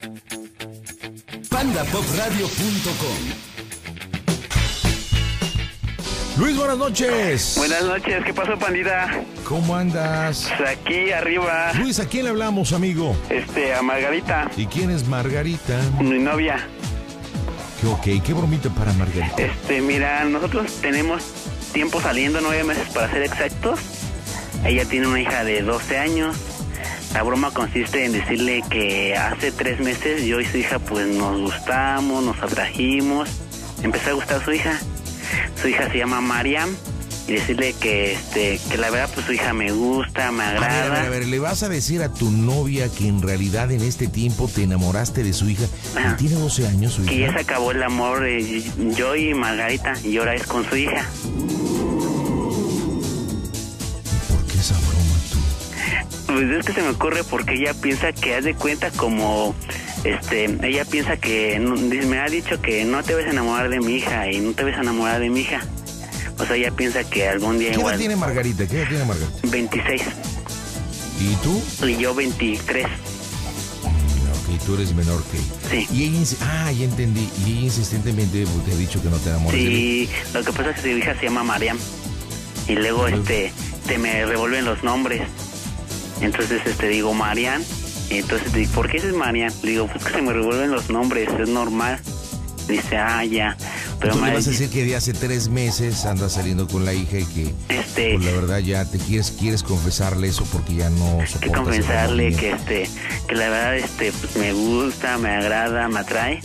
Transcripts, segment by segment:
PandaPopRadio.com Luis, buenas noches. Buenas noches, ¿qué pasó, pandita? ¿Cómo andas? Pues aquí arriba. Luis, ¿a quién le hablamos, amigo? Este, a Margarita. ¿Y quién es Margarita? Mi novia. ¿Qué, ok, qué bromita para Margarita. Este, mira, nosotros tenemos tiempo saliendo, nueve meses para ser exactos. Ella tiene una hija de 12 años. La broma consiste en decirle que hace tres meses yo y su hija pues nos gustamos, nos atrajimos. Empecé a gustar a su hija su hija se llama Mariam y decirle que este que la verdad pues su hija me gusta, me agrada. A ver, a ver, a ver, le vas a decir a tu novia que en realidad en este tiempo te enamoraste de su hija. Ajá. Tiene 12 años su hija. Que ya se acabó el amor de yo y Margarita y ahora es con su hija. ¿Por qué esa? Pues es que se me ocurre porque ella piensa que haz de cuenta como este ella piensa que me ha dicho que no te vas a enamorar de mi hija y no te vas a enamorar de mi hija. O sea, ella piensa que algún día ¿Qué igual tiene Margarita? ¿Qué edad tiene Margarita? 26 ¿Y tú? y yo 23. Mm, Ok, tú eres menor que. Sí. Y ella, ah, ya entendí. Y ella insistentemente te ha dicho que no te enamoras de Sí, lo que pasa es que su hija se llama Mariam. Y luego este te me revuelven los nombres. Entonces este digo Marian. Y entonces digo, ¿por qué es Marian? Le digo, pues que se me revuelven los nombres, es normal. Dice, ah, ya. Pero Tú Marian- vas a decir que de hace tres meses andas saliendo con la hija y que, este, pues la verdad ya te quieres quieres confesarle eso porque ya no soportas que confesarle que este, que la verdad este, pues me gusta, me agrada, me atrae.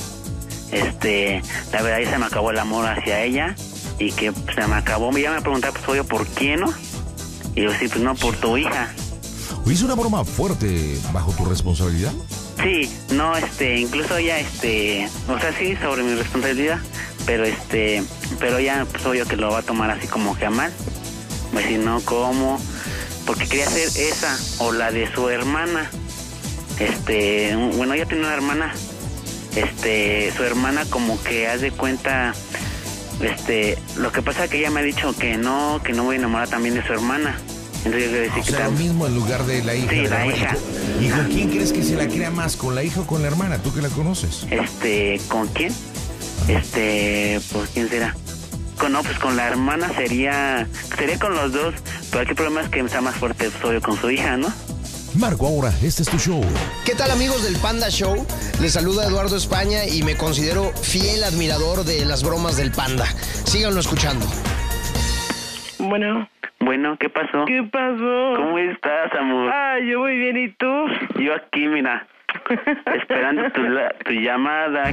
Este, la verdad ya se me acabó el amor hacia ella y que pues, se me acabó. Ya me preguntaba, pues oye, ¿por qué no? Y yo sí, pues no, por tu hija. ¿Es una broma fuerte bajo tu responsabilidad? Sí, no, este, incluso ya, este, o sea, sí, sobre mi responsabilidad, pero este, pero ya, pues obvio que lo va a tomar así como que a mal. A decir, no, ¿cómo? Porque quería hacer esa o la de su hermana. Este, bueno, ella tiene una hermana. Este, su hermana como que haz de cuenta, este, lo que pasa es que ella me ha dicho que no, que no voy a enamorar también de su hermana. Entonces yo quiero decir O que sea, lo mismo en lugar de la hija. Sí, de la hija. ¿Y con quién crees que se la crea más? ¿Con la hija o con la hermana? ¿Tú que la conoces? Este, ¿con quién? Este, pues quién será. Con, no, pues con la hermana sería, sería con los dos, pero aquí el problema es que está más fuerte, pues, obvio, con su hija, ¿no? Marco, ahora, este es tu show. ¿Qué tal amigos del Panda Show? Les saluda Eduardo España y me considero fiel admirador de las bromas del Panda. Síganlo escuchando. Bueno, Bueno, ¿qué pasó? ¿qué pasó? ¿Cómo estás, amor? Ah, yo muy bien, ¿y tú? Yo aquí, mira, esperando tu, la- tu llamada,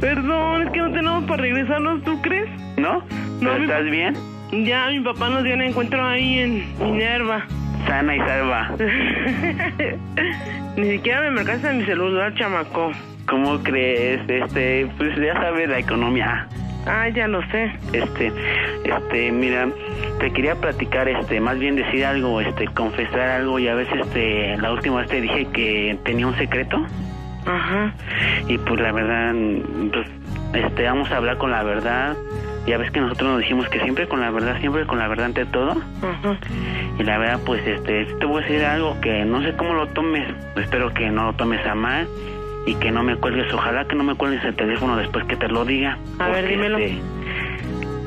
Perdón, es que no tenemos para regresarnos, ¿tú crees? ¿no? No, ¿Pero mi- ¿Estás bien? Ya, mi papá nos dio un encuentro ahí en Minerva. Sana y salva. Ni siquiera me marcaste en mi celular, chamaco. ¿Cómo crees? Este, pues ya sabes la economía. Ah, ya lo sé. Este, este, mira, te quería platicar, este, más bien decir algo, este, confesar algo y a veces, este, la última vez te dije que tenía un secreto Ajá. y pues la verdad, pues, este, vamos a hablar con la verdad. Ya ves que nosotros nos dijimos que siempre con la verdad, siempre con la verdad ante todo. Ajá. Y la verdad, pues, este, te voy a decir algo que no sé cómo lo tomes. Espero que no lo tomes a mal y que no me cuelgues. Ojalá que no me cuelgues el teléfono después que te lo diga. A ver, dímelo. este,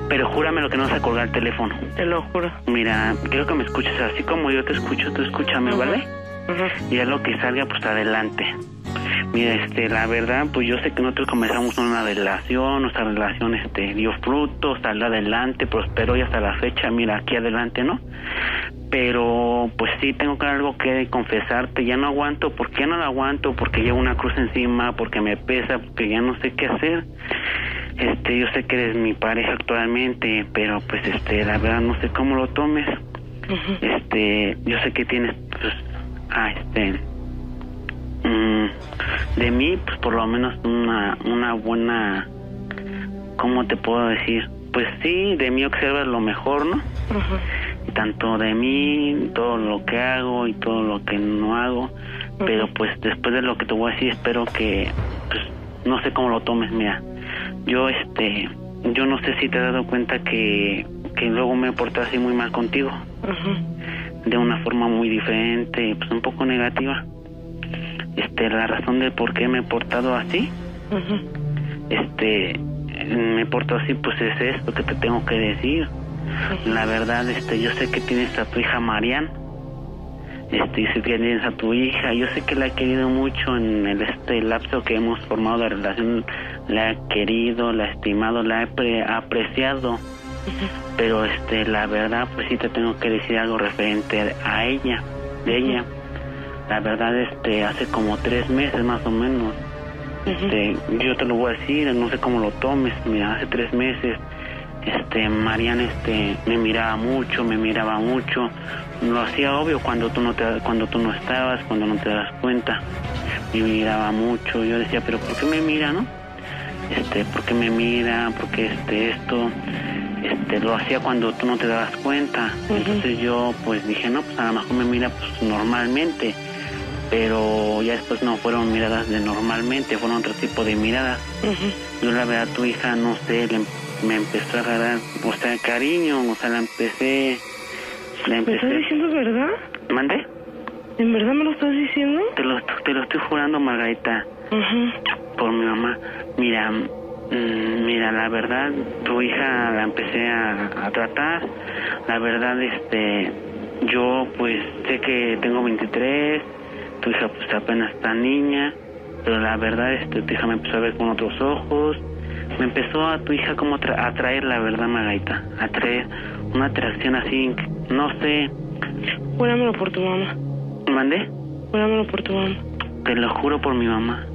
pero júramelo que no vas a colgar el teléfono. Te lo juro. Mira, quiero que me escuches así como yo te escucho, tú escúchame. ¿vale? Ajá. Y haz lo que salga, pues adelante. Mira, este, la verdad, pues yo sé que nosotros comenzamos una relación, nuestra relación, este, dio frutos, salió adelante, prosperó y hasta la fecha, mira, aquí adelante, ¿no? Pero, pues sí, tengo que algo que confesarte, ya no aguanto, ¿por qué no lo aguanto? Porque llevo una cruz encima, porque me pesa, porque ya no sé qué hacer. Este, yo sé que eres mi pareja actualmente, pero pues, este, la verdad no sé cómo lo tomes. Este, yo sé que tienes, pues, ah, este, mm, de mí, pues por lo menos una, una buena, ¿cómo te puedo decir? Pues sí, de mí observas lo mejor, ¿no? Tanto de mí, todo lo que hago y todo lo que no hago, pero pues después de lo que te voy a decir, espero que, pues, no sé cómo lo tomes, mira, yo este, yo no sé si te has dado cuenta que, que luego me he portado así muy mal contigo Ajá. De una forma muy diferente, pues un poco negativa. este, la razón de por qué me he portado así. Este, me porto así, pues es esto que te tengo que decir. La verdad, este, yo sé que tienes a tu hija Marian. Este, y sé que tienes a tu hija. Yo sé que la he querido mucho en el, este lapso que hemos formado de relación. La he querido, la he estimado, la he pre- apreciado. Pero, este, la verdad, pues sí te tengo que decir algo referente a ella, de ella. La verdad, este, hace como tres meses más o menos. Este, yo te lo voy a decir, no sé cómo lo tomes. Mira, hace tres meses, este, Mariana, este, me miraba mucho, me miraba mucho. Lo hacía obvio cuando tú no te, cuando tú no estabas, cuando no te das cuenta. Me miraba mucho. Yo decía, pero ¿por qué me mira, no? Este, ¿por qué me mira? ¿Por qué este esto? Este, lo hacía cuando tú no te dabas cuenta. Entonces yo, pues dije, no, pues a lo mejor me mira, pues normalmente pero ya después no fueron miradas de normalmente, fueron otro tipo de miradas. Yo la verdad tu hija, no sé, le- me empezó a agarrar, o sea, cariño, o sea, la empecé, la ¿Me estás empecé, diciendo verdad? ¿mande? ¿En verdad me lo estás diciendo? Te lo, te lo estoy jurando, Margarita, Ajá. por mi mamá. Mira, mira, la verdad, tu hija la empecé a, a tratar, la verdad, este, yo pues sé que tengo 23, tu hija pues apenas está niña, pero la verdad, este, tu hija me empezó a ver con otros ojos, me empezó a tu hija como tra- a atraer, la verdad, Margarita, a atraer una atracción así, no sé, Júramelo por tu mamá. ¿mandé? Júramelo por tu mamá. Te lo juro por mi mamá.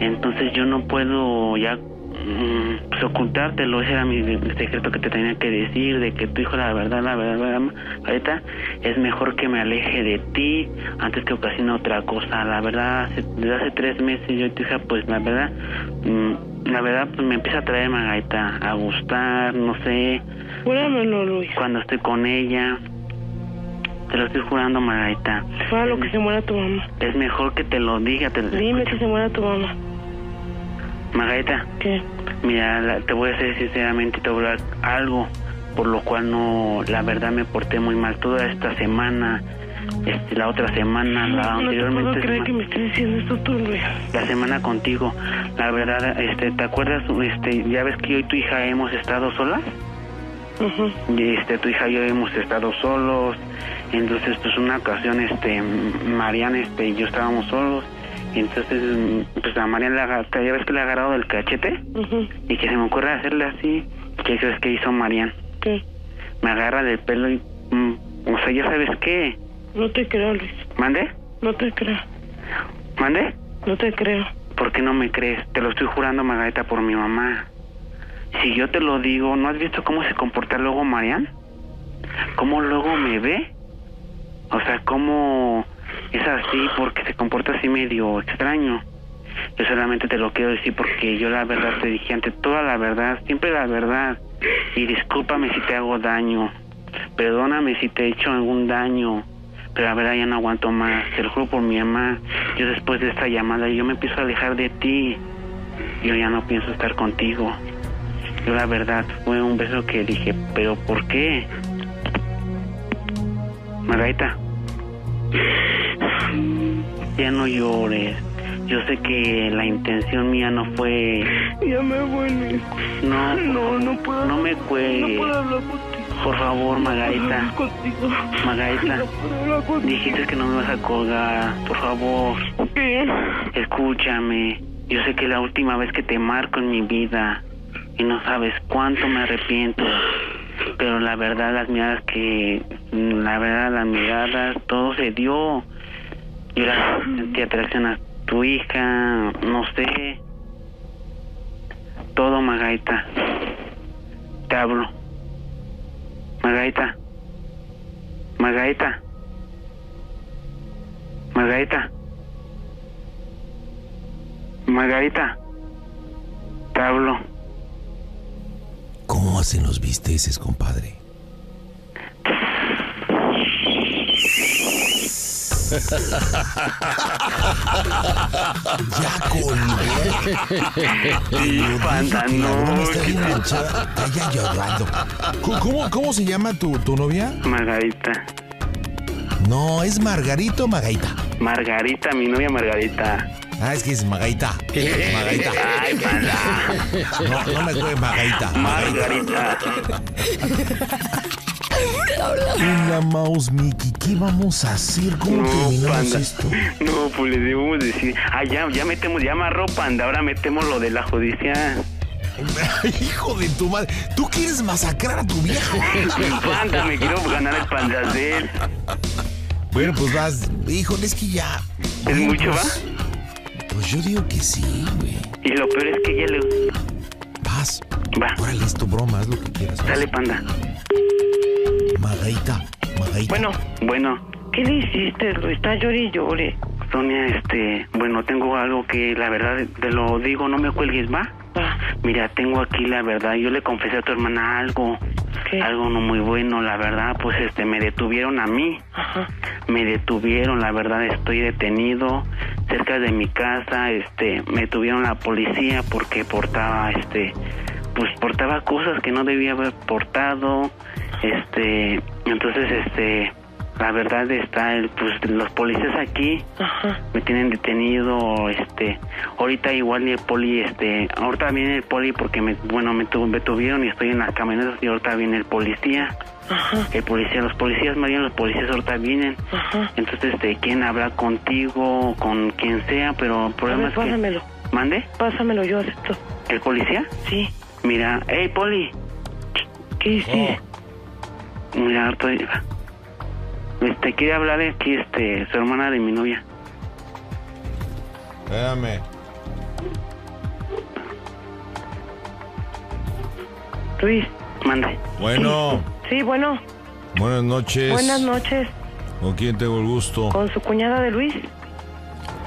Entonces yo no puedo ya mm, pues, ocultártelo. Ese era mi secreto que te tenía que decir, de que tu hijo, la verdad, la verdad, la verdad, ahorita es mejor que me aleje de ti antes que ocasione otra cosa. La verdad, hace- desde hace tres meses yo y tu hija, pues la verdad, mm, la verdad, pues me empieza a traer Margarita, a gustar, no sé, Júramelo, Luis. cuando estoy con ella. Te lo estoy jurando, Margarita. Para lo que se muera tu mamá. Es mejor que te lo diga, te Dime que se muera tu mamá. Margarita, ¿Qué? mira, la- te voy a decir sinceramente, te voy a hablar algo por lo cual no, la verdad me porté muy mal toda esta semana, este, la otra semana, la No te puedo anteriormente, creer que me estés diciendo esto tú, Luis. la semana contigo. La verdad, este, ¿te acuerdas? Este, ya ves que yo y tu hija hemos estado solas. Ajá. Y, este, tu hija y yo hemos estado solos. Entonces, pues una ocasión, este, Mariana, este, y yo estábamos solos. Y entonces, mm, pues a Mariana le agarró, ya ves que le ha agarrado del cachete. Y que se me ocurre hacerle así. ¿Qué crees que hizo Marian? ¿Qué? Me agarra del pelo y... mm, o sea, ya sabes qué. No te creo, Luis. ¿Mande? No te creo. ¿Mande? No te creo. ¿Por qué no me crees? Te lo estoy jurando, Margarita, por mi mamá. Si yo te lo digo, ¿no has visto cómo se comporta luego Marian? ¿Cómo luego me ve? O sea, cómo es así porque se comporta así medio extraño. Yo solamente te lo quiero decir porque yo la verdad te dije ante toda la verdad, siempre la verdad. Y discúlpame si te hago daño. Perdóname si te he hecho algún daño. Pero la verdad ya no aguanto más. Te lo juro por mi mamá. Yo después de esta llamada yo me empiezo a alejar de ti. Yo ya no pienso estar contigo. Yo la verdad fue un beso que dije, pero ¿por qué? Margarita. Ya no llores. Yo sé que la intención mía no fue... Ya me voy. No, No, no puedo. no me cuelgues. No puedo hablar contigo. Por favor, Margarita. Contigo. Margarita. No puedo hablar contigo. Dijiste que no me vas a colgar. Por favor, ¿Qué? escúchame. Yo sé que es la última vez que te marco en mi vida. Y no sabes cuánto me arrepiento. Pero la verdad, las miradas que... La verdad, las miradas, todo se dio. Yo la sentí atracción a tu hija, no sé. Todo, Margarita. Te hablo. Margarita. Margarita. Margarita. Margarita. Te hablo. ¿Cómo hacen los bisteces, compadre? ya colgué. Panda, no. Está bien manchada. Está ya llorando. ¿Cómo, cómo se llama tu, tu novia? Margarita. No, ¿es Margarito o Magaita? Margarita, mi novia Margarita. Ah, es que es Magaita. Magaita. Ay, panda. No, no me juegues Magaita. Margarita. Hola, Mouse Mickey, ¿qué vamos a hacer? ¿Cómo No, terminamos panda. esto? No, pues le debemos decir. Ah, ya, ya metemos, ya amarró panda. Ahora metemos lo de la judicial. Hijo de tu madre, ¿tú quieres masacrar a tu vieja? Panda, me quiero ganar el pandadel. Bueno, pues vas, híjole, es que ya. ¿Es mucho, pues, Pues yo digo que sí, güey. Y lo peor es que ya le. Vas. Va. Órale, es tu broma, haz lo que quieras. vas. Dale, panda. Magaita, Magaita. Bueno, Bueno, ¿qué le hiciste, Luis? Está llore y llore. Sonia, este. Bueno, tengo algo que la verdad te lo digo, no me cuelgues, ¿va? Ah, Mira, tengo aquí la verdad. Yo le confesé a tu hermana algo. Algo no muy bueno, la verdad. Pues este, me detuvieron a mí. Ajá. me detuvieron, la verdad estoy detenido cerca de mi casa, este, me tuvieron la policía porque portaba, este, pues portaba cosas que no debía haber portado, este, entonces, este, la verdad está, el, pues los policías aquí Ajá. me tienen detenido, este, ahorita igual el poli, este, ahorita viene el poli porque me, bueno, me, tu- me tuvieron y estoy en las camionetas y ahorita viene el policía Ajá. el policía, los policías, María, los policías ahorita vienen. Ajá. Entonces, este, quieren hablar contigo, con quien sea, pero el problema ver, es que... pásamelo. ¿Mande? Pásamelo, yo acepto. ¿El policía? Sí. Mira, hey, poli, ¿Qué hiciste? mira, estoy... Este, quiere hablar aquí, este, su hermana de mi novia. Espérame. Luis. Mande. Bueno, Sí, bueno. buenas noches. Buenas noches. ¿Con quién tengo el gusto? ¿Con su cuñada de Luis?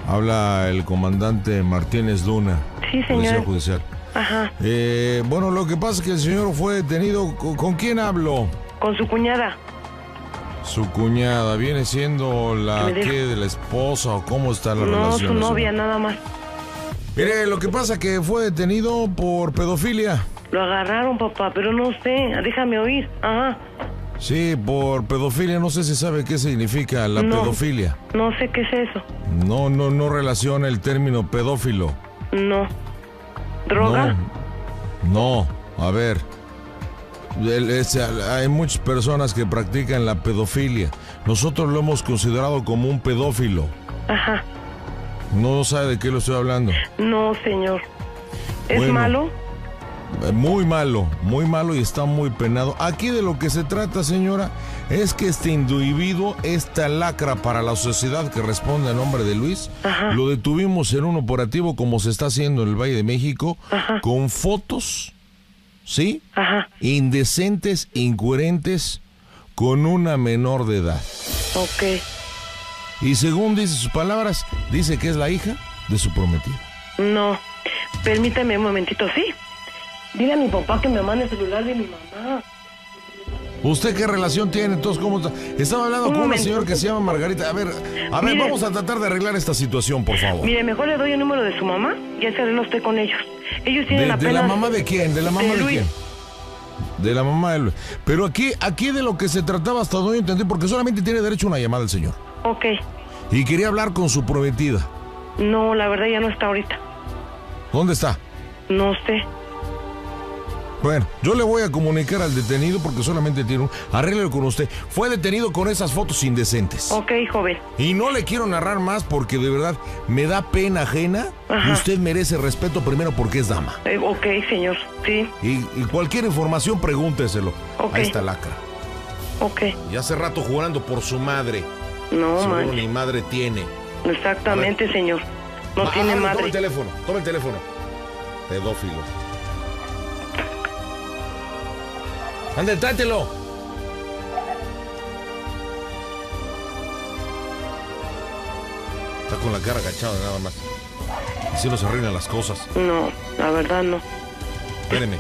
Habla el comandante Martínez Luna. Sí, Policía señor. Judicial. Ajá. Eh, bueno, lo que pasa es que el señor fue detenido. ¿Con, con quién hablo? Con su cuñada. Su cuñada. ¿Viene siendo la Que de la esposa o cómo está la No, relación? su señor? novia, nada más. Mire, lo que pasa es que fue detenido por pedofilia. Lo agarraron, papá, pero no sé. Déjame oír. Ajá. Sí, por pedofilia. No sé si sabe qué significa la No. pedofilia. No sé qué es eso. No, no, no relaciona el término pedófilo. No. ¿Droga? No, no. a ver. Hay muchas personas que practican la pedofilia. Nosotros lo hemos considerado como un pedófilo. Ajá. No sabe de qué lo estoy hablando. No, señor. ¿Es Bueno. malo? Eh, Muy malo, muy malo y está muy penado. Aquí de lo que se trata, señora, es que este individuo, esta lacra para la sociedad que responde a nombre de Luis, Ajá. lo detuvimos en un operativo como se está haciendo en el Valle de México, Ajá. con fotos, ¿sí? Ajá. Indecentes, incoherentes, con una menor de edad. Ok. Y según dice sus palabras, dice que es la hija de su prometido. No. Permítame un momentito, ¿sí? Dile a mi papá que me mande el celular de mi mamá. ¿Usted qué relación tiene? Entonces, ¿cómo está? Estaba hablando Un con una señora que se llama Margarita. A ver, a ver, Mire. vamos a tratar de arreglar esta situación, por favor. Mire, mejor le doy el número de su mamá y ese arreglo usted con ellos. Ellos ¿De, tienen de apenas... la mamá de quién? ¿De la mamá de de, quién? De la mamá de Luis. Pero aquí, aquí de lo que se trataba hasta donde yo entendí, porque solamente tiene derecho a una llamada el señor. Ok. Y quería hablar con su prometida. No, la verdad ya no está ahorita. ¿Dónde está? No sé. Bueno, yo le voy a comunicar al detenido porque solamente tiene un... Arréglelo con usted. Fue detenido con esas fotos indecentes. Ok, joven. Y no le quiero narrar más porque de verdad me da pena ajena. Ajá. Usted merece respeto primero porque es dama. Eh, ok, señor. Sí. Y, y cualquier información pregúnteselo Ok. a esta lacra. Ok. Y hace rato jurando por su madre. No, Seguro man. ni madre tiene. Exactamente, señor. No Ah, tiene ah, Toma madre. el teléfono, toma el teléfono. Pedófilo. Ande, trátelo. Está con la cara agachada nada más. Así no se arreglan las cosas. No, la verdad no. Espérenme.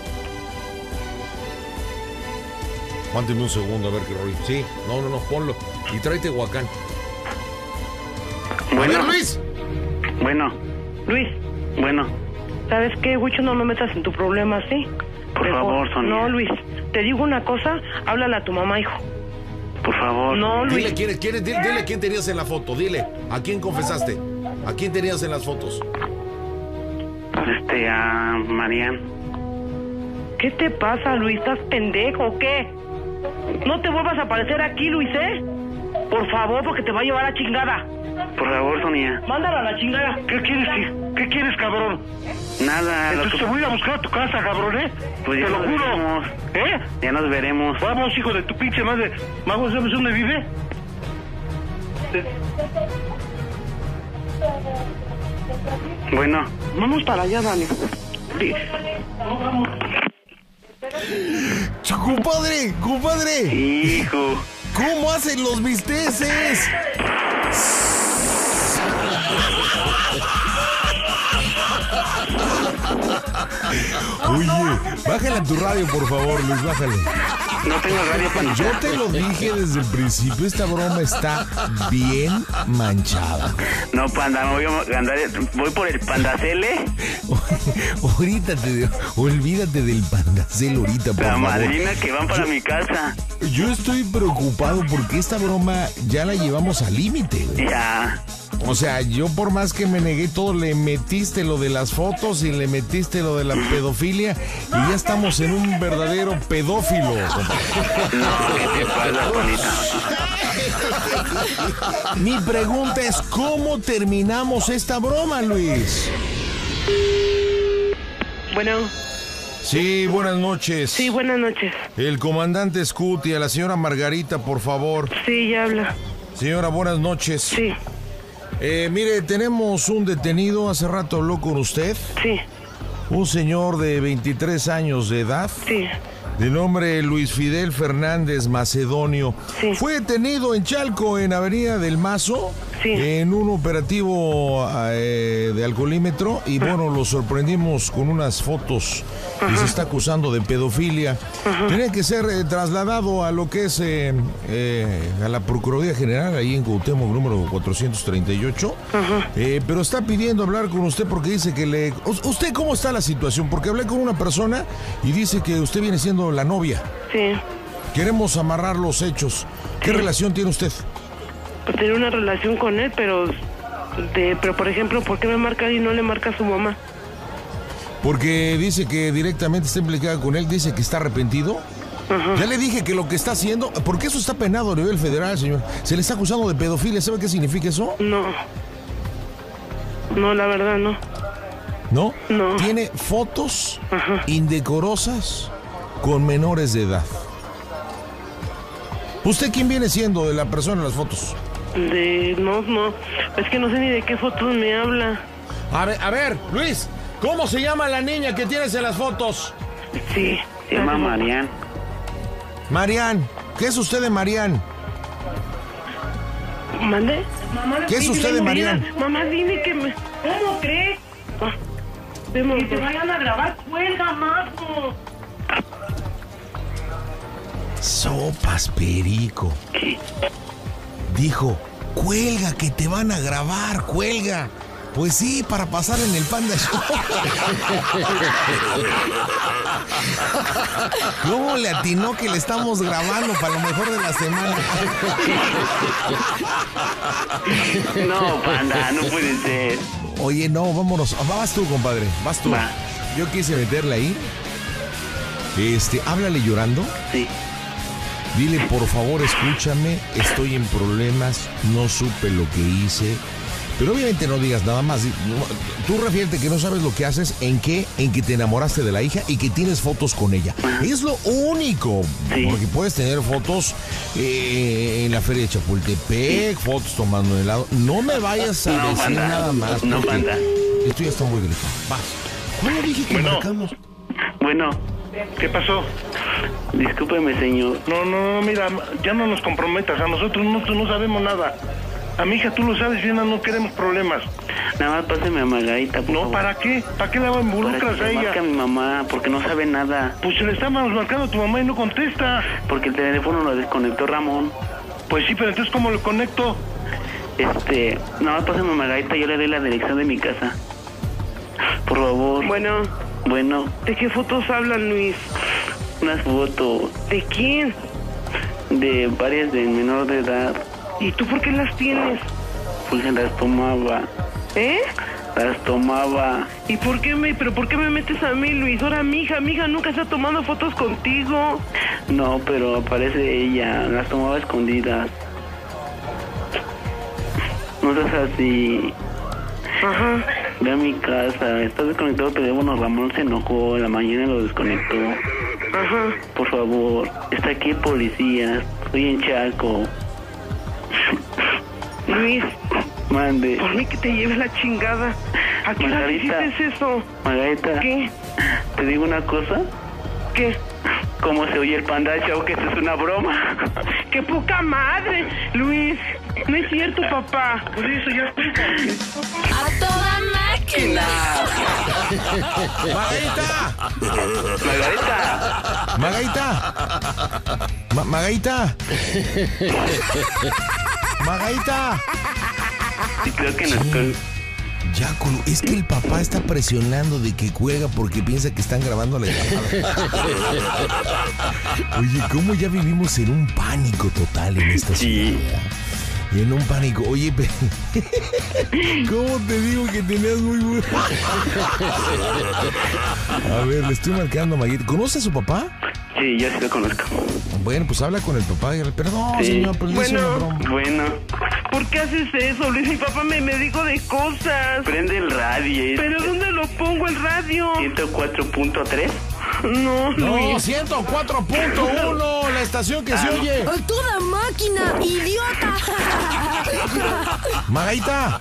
Aguánteme un segundo a ver qué rollo. Sí, no, no, no, ponlo. Y tráete Huacán. A Bueno, ver, Luis. bueno, Luis, bueno. ¿sabes qué? Wicho, no me metas en tu problema, ¿sí? Por favor, Sonia. No, Luis. Te digo una cosa, háblale a tu mamá, hijo. Por favor. No, Luis. Dile, ¿quién, quién- dile, dile quién tenías en la foto, dile. ¿A quién confesaste? ¿A quién tenías en las fotos? Pues este, a Marian. ¿Qué te pasa, Luis? ¿Estás pendejo o qué? No te vuelvas a aparecer aquí, Luis, ¿eh? Por favor, porque te va a llevar a chingada. Por favor, Sonia. Mándalo a la chingada. ¿Qué quieres? ¿Qué quieres, cabrón? Nada, Entonces que- te voy a ir a buscar a tu casa, cabrón, ¿eh? Pues ya te lo nos juro. veremos. ¿Eh? ya nos veremos. Vamos, hijo de tu pinche madre. Mago, ¿sabes dónde vive? Bueno, Vamos para allá, Dani. sí. Ch- ¡Compadre! ¡Compadre! hijo. ¿Cómo hacen los bisteces? Oye, bájale a tu radio, por favor, Luis, bájale. No tengo radio para Yo te lo dije desde el principio, esta broma está bien manchada. No, panda, no voy a andar. Voy por el pandacele. ahorita te olvídate del pandacel ahorita, por La favor. madrina que van para mi casa. Yo estoy preocupado porque esta broma ya la llevamos al límite. Ya. O sea, yo por más que me negué todo, le metiste lo de las fotos y le metiste lo de la pedofilia y ya estamos en un verdadero pedófilo. Mi pregunta es, ¿cómo terminamos esta broma, Luis? Bueno, Sí, buenas noches. sí, buenas noches. El comandante Scuti, a la señora Margarita, por favor. Sí, ya habla. Señora, buenas noches. Sí, Eh, mire, tenemos un detenido, hace rato habló con usted, sí, un señor de 23 años de edad. sí. De nombre Luis Fidel Fernández Macedonio. Sí. Fue detenido en Chalco, en Avenida del Mazo, Sí. en un operativo eh, de alcoholímetro. Y bueno, lo sorprendimos con unas fotos y se está acusando de pedofilia. Tiene que ser eh, trasladado a lo que es eh, a la Procuraduría General, ahí en Cuauhtémoc, número 438. Eh, pero está pidiendo hablar con usted porque dice que le... ¿U- ¿Usted cómo está la situación? Porque hablé con una persona y dice que usted viene siendo la novia. Sí. Queremos amarrar los hechos. ¿Qué relación tiene usted? Pues tener una relación con él, pero de, pero por ejemplo, ¿por qué me marca y no le marca a su mamá? Porque dice que directamente está implicada con él, dice que está arrepentido. Ya le dije que lo que está haciendo, porque eso está penado a nivel federal, señor. Se le está acusando de pedofilia, ¿sabe qué significa eso? No. No, la verdad no. ¿No? No. Tiene fotos indecorosas con menores de edad. ¿Usted quién viene siendo de la persona en las fotos? De no, no. Es que no sé ni de qué fotos me habla. A ver, a ver, Luis, ¿cómo se llama la niña que tienes en las fotos? Sí. Se llama Marian. Marian, ¿qué es usted de Marian? ¿Mande? Mamá, ¿Qué es usted de Marian? Mamá, dime que me... ¿Cómo crees? que te vayan a grabar, cuelga, majo. Sopas, perico. Dijo, cuelga que te van a grabar, cuelga. Pues sí, para pasar en el Panda Show. ¿Cómo le atinó que le estamos grabando para lo mejor de la semana? No, panda, no puede ser. Oye, no, vámonos. Vas tú, compadre, vas tú. Va. Yo quise meterle ahí. Este, háblale llorando. Sí. Dile, por favor, escúchame, estoy en problemas, no supe lo que hice. Pero obviamente no digas nada más. Tú refiérete que no sabes lo que haces, en qué, en que te enamoraste de la hija y que tienes fotos con ella. Es lo único. Sí. Porque puedes tener fotos eh, en la feria de Chapultepec, fotos tomando helado. No me vayas a No, decir nada más. No, panda. Esto ya está muy gritado. Vas. ¿Cuándo dije que Bueno. marcamos? Bueno, ¿Qué pasó? discúlpeme, señor. No, no, no, mira, ya no nos comprometas. A nosotros no, no sabemos nada. A mi hija tú lo sabes bien, no queremos problemas. Nada más páseme a Margarita, por No, favor. ¿para qué? ¿Para qué la Para involucras que a se marque a ella? mi mamá, porque no sabe nada. Pues se le estamos marcando a tu mamá y no contesta. Porque el teléfono lo desconectó Ramón. Pues sí, pero entonces ¿cómo lo conecto? Este, nada más pásame a Margarita, yo le doy la dirección de mi casa. Por favor. Bueno, Bueno, ¿de qué fotos hablan, Luis? unas fotos ¿De quién? de varias de menor de edad. ¿Y tú por qué las tienes? Porque las tomaba. ¿Eh? Las tomaba. ¿Y por qué me, pero por qué me metes a mí, Luis? Ahora mi hija, mi hija nunca se ha tomado fotos contigo. No, pero aparece ella. Las tomaba escondidas. No seas así. Ajá. Ve a mi casa. Está desconectado el teléfono. Ramón se enojó. En la mañana lo desconectó. Ajá. Por favor. Está aquí el policía. Estoy en Chaco. Luis, Mande. por mí que te lleves la chingada. ¿A qué hora hiciste eso? Margarita. ¿Qué? ¿Te digo una cosa? ¿Qué? ¿Cómo se oye el Panda Show? Que esto es una broma. ¡Qué poca madre! Luis, no es cierto, papá. Por eso ya A toda máquina. Magaita, Margarita. Magaita, Ma- Magaita, Magaita. Sí, creo que nos... col- Ya, Colo, es que el papá está presionando de que cuelga porque piensa que están grabando la llamada. Oye, ¿cómo ya vivimos en un pánico total en esta Sí. ciudad? En un pánico. Oye, ¿cómo te digo que tenías muy bueno? A ver, le estoy marcando a. ¿Conoce a su papá? Sí, yo sí lo conozco. Bueno, pues habla con el papá. y- Perdón, Sí. señor, pero Bueno. una broma. Bueno, ¿Por qué haces eso, Luis? Mi papá me, me dijo de cosas. prende el radio. es ¿Pero dónde lo pongo el radio? 104.3. No, No, Luis. 104.1, la estación que se oye. A toda máquina, idiota. Magaita.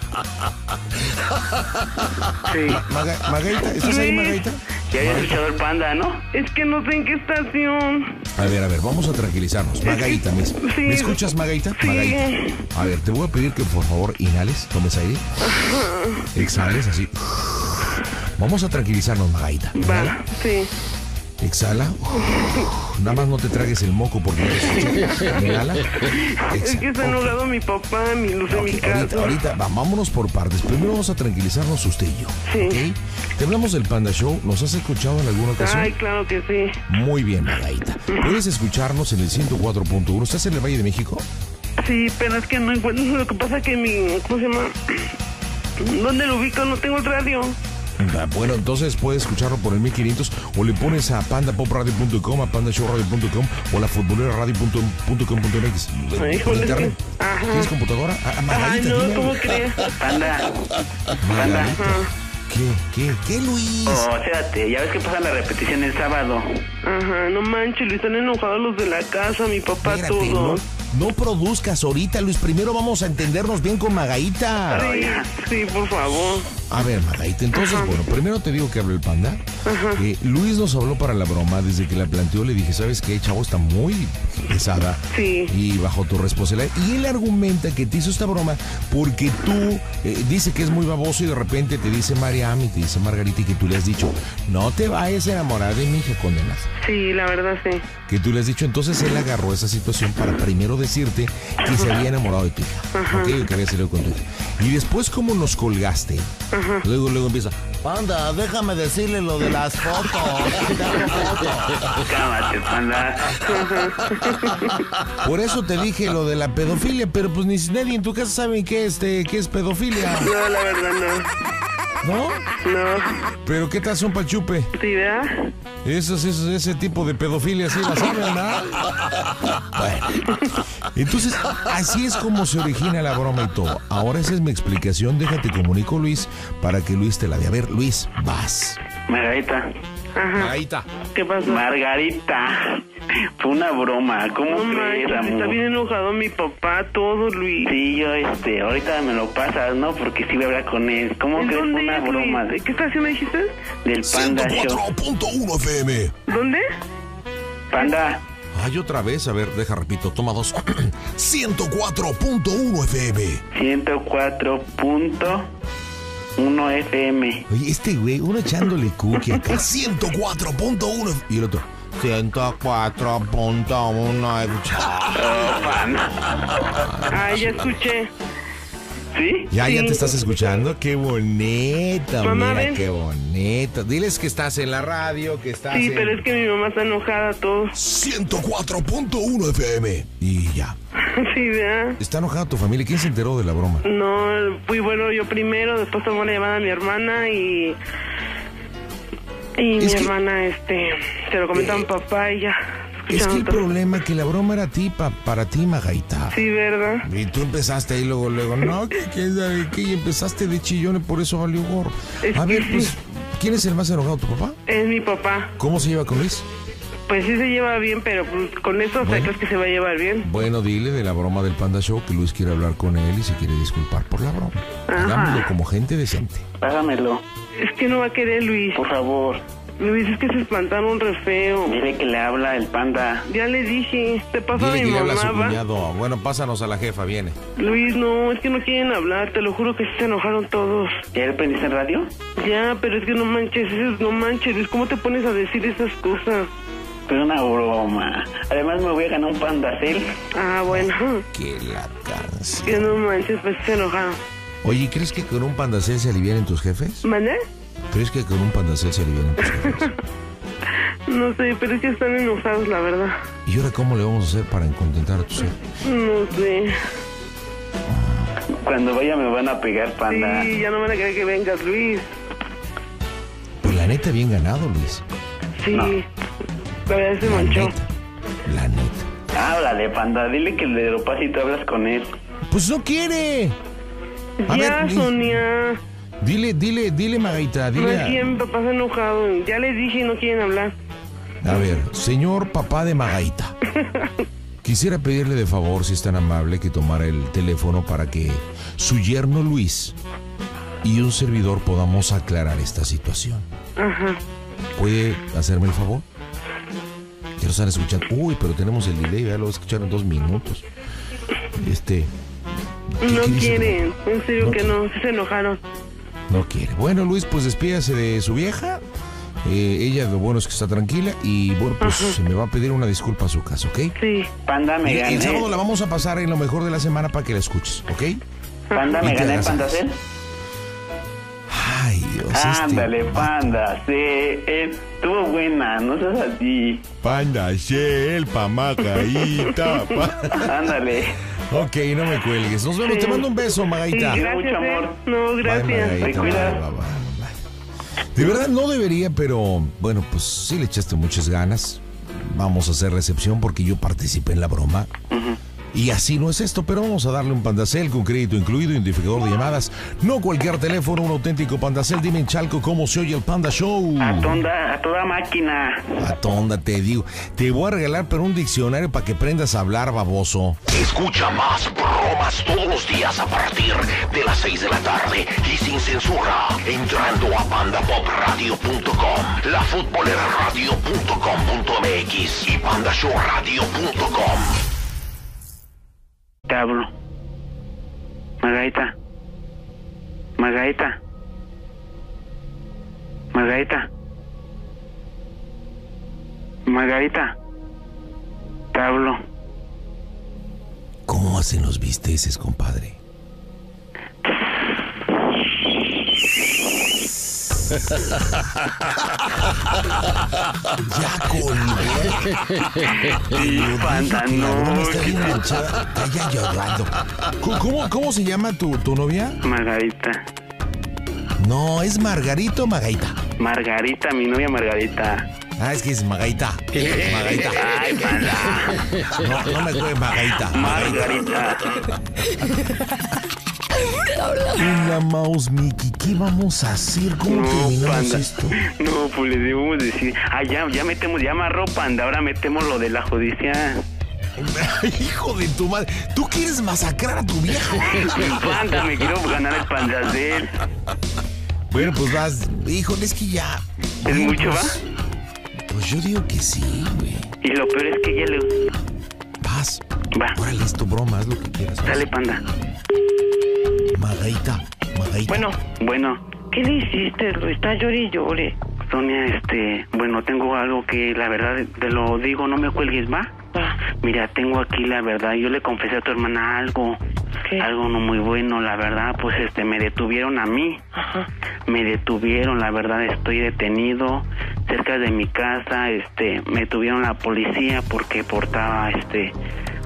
Sí. Maga- Magaita, ¿estás ahí. Magaita? Ya había escuchado el Panda, ¿no? Es que no sé en qué estación. A ver, a ver, vamos a tranquilizarnos. Magaita, ¿me, Sí. ¿me escuchas, Magaita? Sí. Magaita. A ver, te voy a pedir que por favor inhales, tomes aire. Exhales así. Vamos a tranquilizarnos, Magaita. Va, sí. Exhala. Nada más no te tragues el moco porque. Inhala. Es que exhala. está enojado mi papá, mi luz de mi casa. ahorita, ahorita, va, vámonos por partes. Primero vamos a tranquilizarnos usted y yo. Sí. ¿ok? Te hablamos del Panda Show. ¿Nos has escuchado en alguna ocasión? Ay, claro que sí. Muy bien, Magaita. Puedes escucharnos en el 104.1. ¿Estás en el Valle de México? Sí, pero es que no encuentro. Lo que pasa es que mi. ¿Cómo se llama? ¿Dónde lo ubico? No tengo el radio. Ah, Bueno, entonces puedes escucharlo por el 1500 o le pones a pandapopradio.com, a pandashowradio.com o a la. Ay. Ajá. ¿Tienes computadora? Ah, Ay, Margarita, no. ¿cómo crees? Panda. Panda. ¿Qué? ¿Qué? ¿Qué, Luis? Oh, espérate, ya ves que pasan la repetición el sábado. Ajá, no manches, Luis, están enojados los de la casa, mi papá, Espérate, no, todos. no produzcas ahorita, Luis. Primero vamos a entendernos bien con Magaita. Sí, sí, por favor. A ver, Magaita, entonces, bueno, primero te digo que habló el panda. Eh, Luis nos habló para la broma, desde que la planteó le dije, ¿sabes qué, chavo? Está muy pesada. Sí. Y bajo tu responsabilidad. Y él argumenta que te hizo esta broma porque tú, eh, dice que es muy baboso y de repente te dice Mariam y te dice Margarita y que tú le has dicho, no te vayas a enamorar de mi hija condenada. Sí, la verdad, sí. Que tú le has dicho, entonces él agarró esa situación para primero decirte que se había enamorado de tu hija. ¿ok? Que había salido con tu hija. Y después, como nos colgaste, luego, luego empieza, Panda, déjame decirle lo de las fotos. Cámate, Panda. Por eso te dije lo de la pedofilia, pero pues ni nadie en tu casa sabe qué, este, qué es pedofilia, No, la verdad, ¿no? no. No. Pero ¿qué tal son pachupe? Sí, ¿verdad? Esos, esos, ese tipo de pedofilia sí la saben, ¿verdad? Bueno. Entonces, así es como se origina la broma y todo. Ahora esa es mi explicación. Déjate comunico, Luis, para que Luis te la dé. A ver, Luis, vas. Margarita. Ajá. Ahí está. ¿Qué pasó? Margarita. Fue una broma. ¿Cómo No crees, manches, está amor? bien enojado mi papá, todo, Luis. Sí, yo, este, ahorita me lo pasas, ¿no? Porque sí voy a hablar con él. ¿Cómo ¿En crees fue una es, broma Luis? de- ¿Qué estación me dijiste? del Panda Show? 104.1 FM. ¿Dónde? Panda. Ay, otra vez. A ver, deja, repito. Toma dos. 104.1 FM. 104.1 FM. Oye, este güey, uno echándole cookie acá. 104.1 y el otro. 104.1 Oh, Panda. Ay, ya escuché. ¿Sí? ¿Ya, ya te estás escuchando? ¡Qué bonita! Mamá, mira, ven. qué bonito. Diles que estás en la radio, que estás Sí, en... pero es que mi mamá está enojada todo. 104.1 FM. Y ya. Sí, ¿verdad? ¿Está enojada tu familia? ¿Quién se enteró de la broma? No, fui bueno yo primero, después tomó la llamada a mi hermana y... Y Es mi que- hermana, este, se lo comentó a mi papá y ya. Es que el problema es que la broma era a ti, pa- para ti, Magaita. Sí, ¿verdad? Y tú empezaste ahí luego, luego, no, que sabe qué, y empezaste de chillón y por eso valió gorro. Es A ver, sí. pues, ¿quién es el más enojado, tu papá? Es mi papá. ¿Cómo se lleva con Luis? Pues sí se lleva bien, pero pues, con eso Bueno. crees que se va a llevar bien. Bueno, dile de la broma del Panda Show que Luis quiere hablar con él y se quiere disculpar por la broma. Hagámoslo como gente decente. Págamelo, Es que no va a querer Luis. por favor. Luis, es que se espantaron re feo. Dile que le habla el panda. Ya le dije, te pasa a Dile mi que le habla a mamá, su cuñado. Bueno, pásanos a la jefa, viene. Luis, no, es que no quieren hablar, te lo juro que sí se enojaron todos. ¿Ya le prendiste el radio? Ya, pero es que no manches, eso es- no manches, Luis, ¿cómo te pones a decir esas cosas? Pero una broma. Además me voy a ganar un pandacel. Ah, bueno, Que la cansa. que no manches, pues se enojaron. Oye, ¿crees que con un pandacel se alivianen tus jefes? ¿Mané? ¿Crees que con un pandacel se jefes? No sé, pero es que están enojados, la verdad. ¿Y ahora cómo le vamos a hacer para contentar a tus jefes? No sé. Cuando vaya me van a pegar, panda. Sí, ya no van a querer que vengas, Luis. Pues la neta, bien ganado, Luis. Sí. No. La verdad se La manchó. neta. La neta. Háblale, panda. Dile que le lo pase y tú hablas con él. Pues no quiere. A Ya, ver, Sonia. Dile, dile, dile, Magaita, No dile. mi papá se ha enojado. Ya les dije y no quieren hablar. A ver, señor papá de Magaita. Quisiera pedirle de favor, si es tan amable, que tomara el teléfono para que su yerno Luis y un servidor podamos aclarar esta situación. Ajá. ¿Puede hacerme el favor? Ya lo están escuchando. Uy, pero tenemos el delay, ya lo escucharon en dos minutos. Este. ¿qué- No qué quieren. En serio No que no. Se enojaron. No quiere. Bueno, Luis, pues despídase de su vieja. Eh, ella lo bueno es que está tranquila y bueno, pues se me va a pedir una disculpa a su caso, ¿ok? Sí. Panda, me gané. el sábado la vamos a pasar en lo mejor de la semana para que la escuches, ¿ok? Panda, Y me gané pandacel. Ay, Dios. este- Ándale, panda. Sí, estuvo buena. No seas así. Panda, shell, pamacaíta. Ándale. Ok, no me cuelgues. Nos vemos. Sí. Te mando un beso, Sí, Magaita. gracias. Mucho eh. amor. No, Bye, gracias. Magaita. Te cuidas. Bye, bye, bye. De verdad no debería, pero bueno, pues sí le echaste muchas ganas. Vamos a hacer recepción porque yo participé en la broma. Y así no es esto, pero vamos a darle un pandacel con crédito incluido, identificador de llamadas. No cualquier teléfono, un auténtico pandacel. Dime en Chalco cómo se oye el Panda Show. A, tonda, a toda máquina. A tonda, te digo. Te voy a regalar pero un diccionario para que aprendas a hablar, baboso. Escucha más bromas todos los días a partir de las 6 de la tarde y sin censura entrando a pandapopradio.com, lafutboleraradio.com.mx y pandashowradio.com. Te hablo. Margarita. Margarita. Margarita. Margarita. Te hablo. ¿Cómo hacen los bisteces, compadre? ya colgué. Y no. está bien manchada. Está ya llorando. ¿Cómo- ¿Cómo, se llama tu, tu novia? Margarita. No, es Margarito o Magaita. Margarita, mi novia Margarita. Ah, es que es Magaita. Magaita. Ay, panda. No, no me acuerdo, Magaita. Margarita. Una mouse, Mickey. ¿Qué vamos a hacer? ¿Cómo No, terminamos panda. esto? No, pues le debemos decir. Ah, ya, ya metemos, ya amarró panda. Ahora metemos lo de la judicial. Hijo de tu madre. ¿Tú quieres masacrar a tu vieja? Panda, me quiero ganar el pandacel. Bueno, pues vas. Híjole, es que ya. ¿Es mucho, pues, Pues yo digo que sí, güey. Y lo peor es que ya le. Vas. Va, Órale, es tu broma, haz lo que quieras. dale, panda. Magaita, Magaita. Bueno, Bueno, ¿qué le hiciste? Está llore y llore. Sonia, este. Bueno, tengo algo que la verdad te lo digo, no me cuelgues, ¿va? Ah, Mira, tengo aquí la verdad. Yo le confesé a tu hermana algo. Algo no muy bueno, la verdad, pues este me detuvieron a mí. Ajá. Me detuvieron, la verdad, estoy detenido cerca de mi casa, este, me detuvieron la policía porque portaba este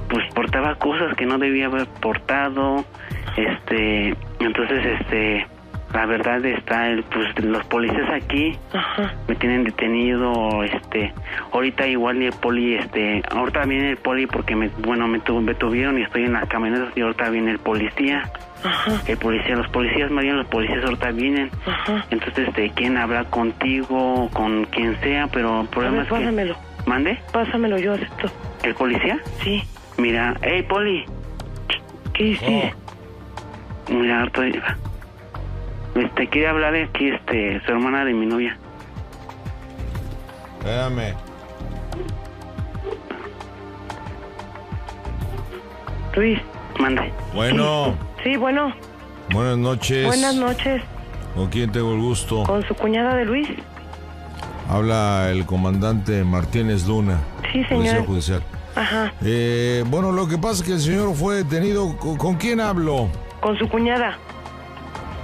pues portaba cosas que no debía haber portado. Este, entonces este la verdad está el pues los policías aquí Ajá. me tienen detenido este ahorita igual el poli este ahorita viene el poli porque me bueno me, tu- me tuvieron y estoy en las camionetas y ahorita viene el policía Ajá. el policía los policías más bien los policías ahorita vienen Ajá. entonces este quieren hablar contigo con quien sea pero el problema ver, es que pásamelo. mande Pásamelo, yo acepto. el policía Sí. mira hey poli ¿Qué hiciste? mira estoy este quiere hablar aquí este su hermana de mi novia Espérame. Luis. mande Bueno, Sí, bueno. buenas noches. Buenas noches. ¿Con quién tengo el gusto? Con su cuñada de Luis. Habla el comandante Martínez Luna. Sí, Policía señor. Judicial. Ajá. Eh, bueno, lo que pasa es que el señor fue detenido. ¿Con, con quién hablo? Con su cuñada.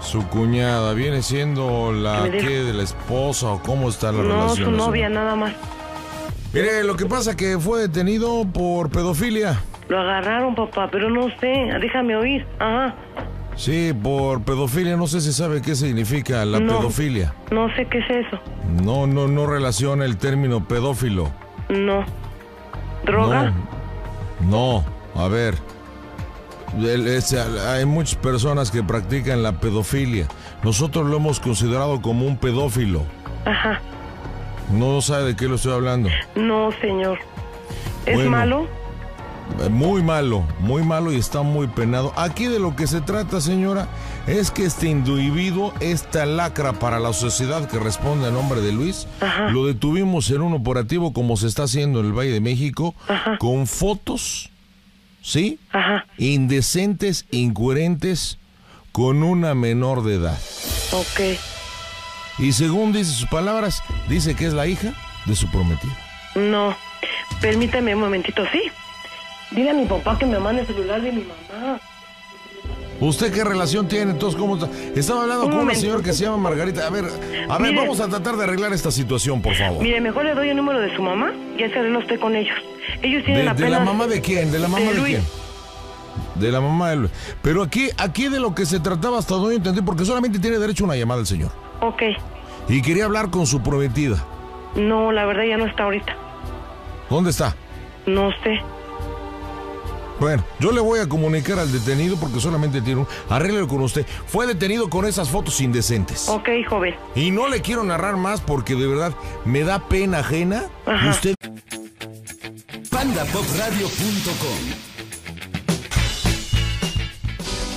Su cuñada. ¿Viene siendo la Que de la esposa o cómo está la No, relación? su señor? novia, nada más. Mire, lo que pasa es que fue detenido por pedofilia. Lo agarraron, papá, pero no sé. Déjame oír. Ajá. Sí, por pedofilia. No sé si sabe qué significa la No. pedofilia. No sé qué es eso. No, no, no relaciona el término pedófilo. No. ¿Droga? No, no. A ver. Es- hay muchas personas que practican la pedofilia. Nosotros lo hemos considerado como un pedófilo. Ajá. No sabe de qué lo estoy hablando. No, señor. ¿Es Bueno. malo? Eh, Muy malo, muy malo y está muy penado. Aquí de lo que se trata, señora, es que este individuo, esta lacra para la sociedad que responde a nombre de Luis, Ajá. lo detuvimos en un operativo como se está haciendo en el Valle de México, Ajá. con fotos, ¿sí? Ajá. Indecentes, incoherentes, con una menor de edad. Ok. Y según dice sus palabras, dice que es la hija de su prometido. No. Permítame un momentito, ¿sí? Dile a mi papá que me mande el celular de mi mamá. ¿Usted qué relación tiene? Entonces, ¿cómo está? Estaba hablando Un con una señora que se llama Margarita. A ver, a ver, Mire. vamos a tratar de arreglar esta situación, por favor. Mire, mejor le doy el número de su mamá y ese arreglo estoy con ellos. Ellos ¿De, tienen de apenas... la mamá de quién? ¿De la mamá de, quién? De la mamá de Luis. Pero aquí, aquí de lo que se trataba hasta donde yo entendí, porque solamente tiene derecho a una llamada el señor. Ok. Y quería hablar con su prometida. No, la verdad ya no está ahorita. ¿Dónde está? No sé. Bueno, yo le voy a comunicar al detenido porque solamente tiene un... Arréglelo con usted. Fue detenido con esas fotos indecentes. Ok, joven. Y no le quiero narrar más porque de verdad me da pena ajena. Ajá. Usted PandaPopRadio.com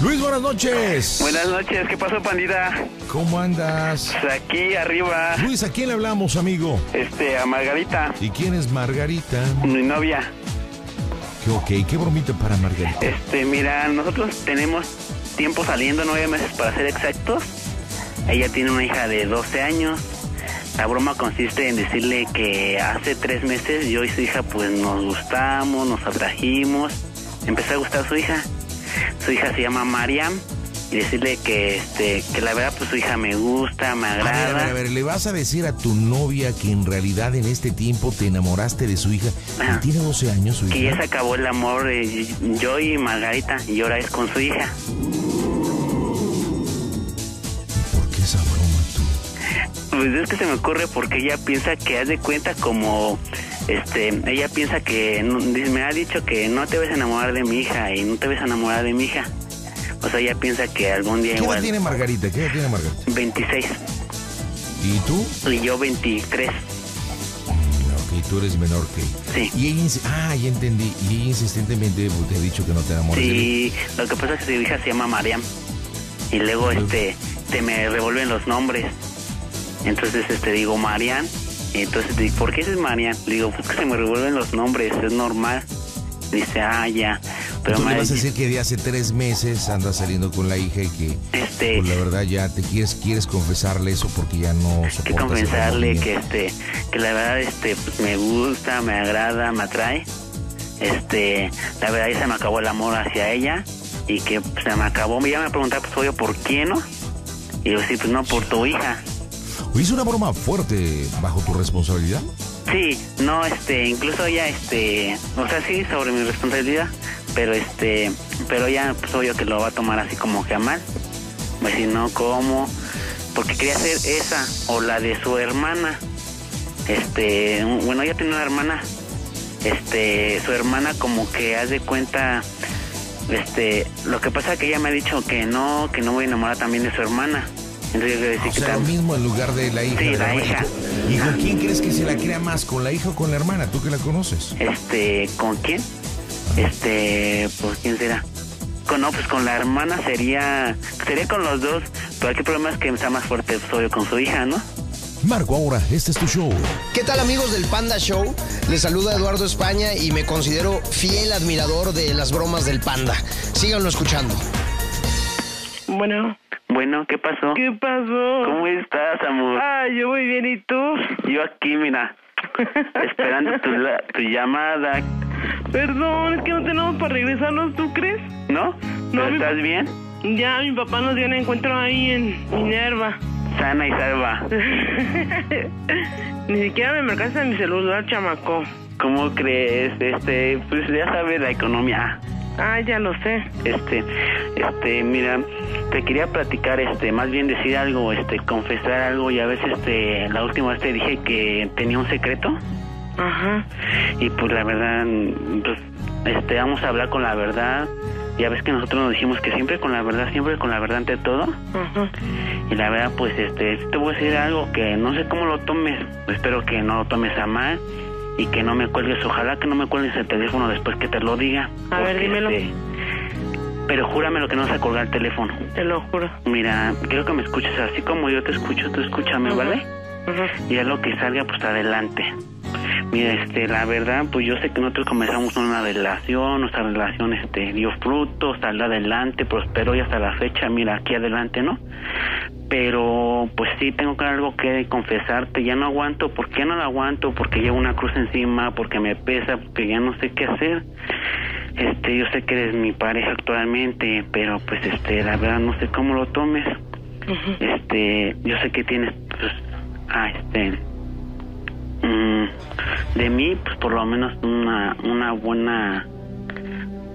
Luis, buenas noches. buenas noches qué pasó pandita ¿Cómo andas? Pues aquí arriba Luis, ¿a quién le hablamos, amigo? este a Margarita ¿Y quién es Margarita? mi novia ¿Qué, ok, qué bromita para Margarita. Este, mira, nosotros tenemos tiempo saliendo, nueve meses para ser exactos. Ella tiene una hija de 12 años. La broma consiste en decirle que hace tres meses yo y su hija pues nos gustamos, nos atrajimos. Empecé a gustar a su hija. Su hija se llama Mariam. Y decirle que, este, que la verdad pues su hija me gusta, me A ver, agrada. a ver, a ver, ¿le vas a decir a tu novia que en realidad en este tiempo te enamoraste de su hija? Tiene 12 años su Que ya hija. se acabó el amor de yo y Margarita y ahora es con su hija. Pues es que se me ocurre porque ella piensa que haz de cuenta como este ella piensa que me ha dicho que no te vas a enamorar de mi hija y no te vas a enamorar de mi hija. O sea, ella piensa que algún día ¿Qué igual tiene Margarita? ¿Qué tiene Margarita? 26 ¿Y tú? y yo 23. Mm, Ok, tú eres menor que. Sí. Y ella, ah, ya entendí. Y ella insistentemente pues, te ha dicho que no te enamores de. Sí, lo que pasa es que su hija se llama Mariam y luego este se me revuelven los nombres. Entonces este digo Marian entonces digo, ¿por qué es Marian? Le digo, pues que se me revuelven los nombres, es normal. Dice, ah, ya. Pero Tú le Mari- vas a decir que de hace tres meses andas saliendo con la hija y que, Este- pues la verdad ya te quieres quieres confesarle eso porque ya no que confesarle que este que la verdad este pues, me gusta me agrada me atrae este la verdad ya se me acabó el amor hacia ella y que pues, se me acabó. Ya me preguntaba, pues, oye, ¿por quién, no? Y yo, sí, pues no, por tu hija. ¿Hizo una broma fuerte bajo tu responsabilidad? Sí, no, este, incluso ya, este, o sea, sí, sobre mi responsabilidad, pero este, pero ya, pues obvio que lo va a tomar así como que a mal. Pues si no, ¿cómo? Porque quería hacer esa o la de su hermana. Este, bueno, ella tiene una hermana. Este, su hermana como que haz de cuenta, este, lo que pasa es que ella me ha dicho que no, que no voy a enamorar también de su hermana. Entonces yo quiero decir O sea, lo mismo en lugar de la hija. Sí, de la hija. ¿Y con quién crees que se la crea más? ¿Con la hija o con la hermana? ¿Tú que la conoces? Este, ¿con quién? Este, pues quién será. Con, no, pues con la hermana sería, sería con los dos, pero aquí el problema es que está más fuerte, pues, obvio, con su hija, ¿no? Marco, ahora, este es tu show. ¿Qué tal amigos del Panda Show? Les saluda Eduardo España y me considero fiel admirador de las bromas del Panda. Síganlo escuchando. Bueno, Bueno, ¿qué pasó? ¿qué pasó? ¿Cómo estás, amor? Ah, yo muy bien, ¿y tú? Yo aquí, mira, esperando tu, la- tu llamada, Perdón, es que no tenemos para regresarnos, ¿tú crees? ¿no? No, ¿Pero mi- ¿Estás bien? Ya, mi papá nos dio un encuentro ahí en Minerva. Sana y salva. Ni siquiera me marcaste en mi celular, chamaco. ¿Cómo crees? Este, pues ya sabes la economía. Ah, ya lo sé. Este, este, mira, te quería platicar, este, más bien decir algo, este, confesar algo y a veces, este, la última vez te dije que tenía un secreto Ajá. y pues la verdad, pues, este, vamos a hablar con la verdad. Ya ves que nosotros nos dijimos que siempre con la verdad, siempre con la verdad ante todo. Ajá. Y la verdad, pues, este, te voy a decir algo que no sé cómo lo tomes. Espero que no lo tomes a mal y que no me cuelgues. Ojalá que no me cuelgues el teléfono después que te lo diga. A ver, dímelo. este, pero júramelo que no vas a colgar el teléfono. Te lo juro. Mira, quiero que me escuches así como yo te escucho, tú escúchame, Ajá. ¿vale? Y a lo que salga, pues adelante. Mira, este, la verdad, pues yo sé que nosotros comenzamos una relación, nuestra relación, este, dio frutos, salió adelante, prosperó y hasta la fecha, mira, aquí adelante, ¿no? Pero, pues sí, tengo que algo que confesarte, ya no aguanto, ¿por qué no lo aguanto? Porque llevo una cruz encima, porque me pesa, porque ya no sé qué hacer. Este, yo sé que eres mi pareja actualmente, pero pues, este, la verdad no sé cómo lo tomes. Este, yo sé que tienes, ah, este, mm, de mí, pues por lo menos una, una buena,